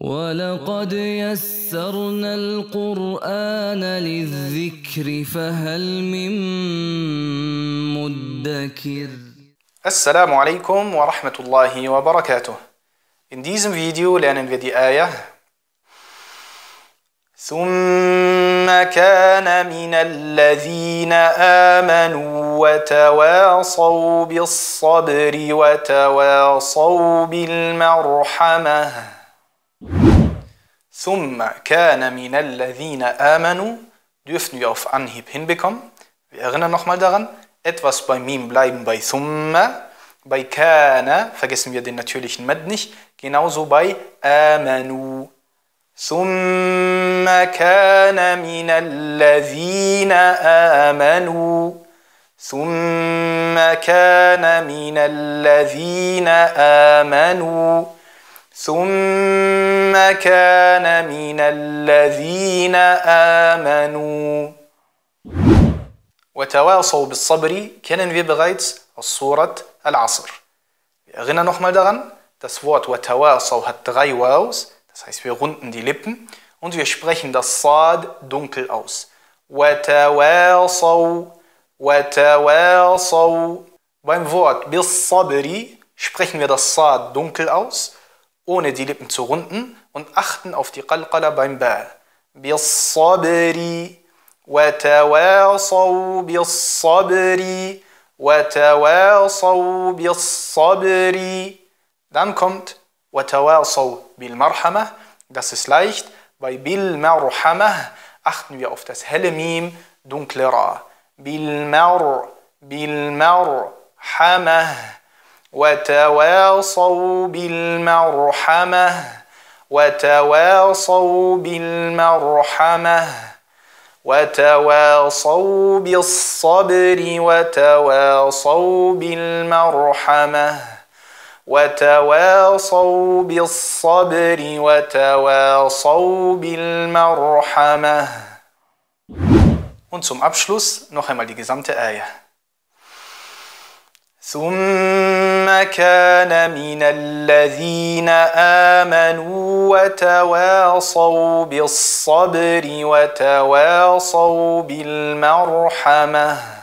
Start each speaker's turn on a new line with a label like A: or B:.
A: ولقد يسرنا القرآن للذكر فهل من مدكر
B: alaikum wa rahmatullahi wa barakatuh. In diesem Video lernen wir die Ayah ثم كان من الذين آمنوا وتواصوا بالصبر وتواصوا بالمرحمة Summa kana minal ladhina amanu dürften wir auf Anhieb hinbekommen. Wir erinnern nochmal daran, etwas bei Mim bleiben bei Summa, bei Kana vergessen wir den natürlichen Med nicht, genauso bei Amanu. Summa kana minal ladhina amanu. Summa kana minal ladhina amanu. ثم كان من الذين آمنوا وتواصوا بالصبر kennen wir bereits aus Surat Al-Asr. Wir erinnern nochmal daran, das Wort وتواصوا hat drei Waws, das heißt wir runden die Lippen und wir sprechen das Sad dunkel aus. وتواصوا وتواصوا Beim Wort bis-sabri sprechen wir das Sad dunkel aus, ohne die Lippen zu runden und achten auf die Qalqala beim Ba. Bis-sabri وتواصوا بالصبر وتواصوا بالصبر Dann kommt وتواصوا بالمرحمة. Das ist leicht. Bei بالمرحمة achten wir auf das helle Mim, dunkle Ra. بالمر بالمرحمة وتواصوا بالمرحمة وتواصوا بالمرحمة وتواصوا بالصبر وتواصوا بالمرحمة وتواصوا بالصبر وتواصوا بالمرحمة Und zum Abschluss noch einmal die gesamte Ayah. ثم كان من الذين آمنوا وتواصوا بالصبر وتواصوا بالمرحمة.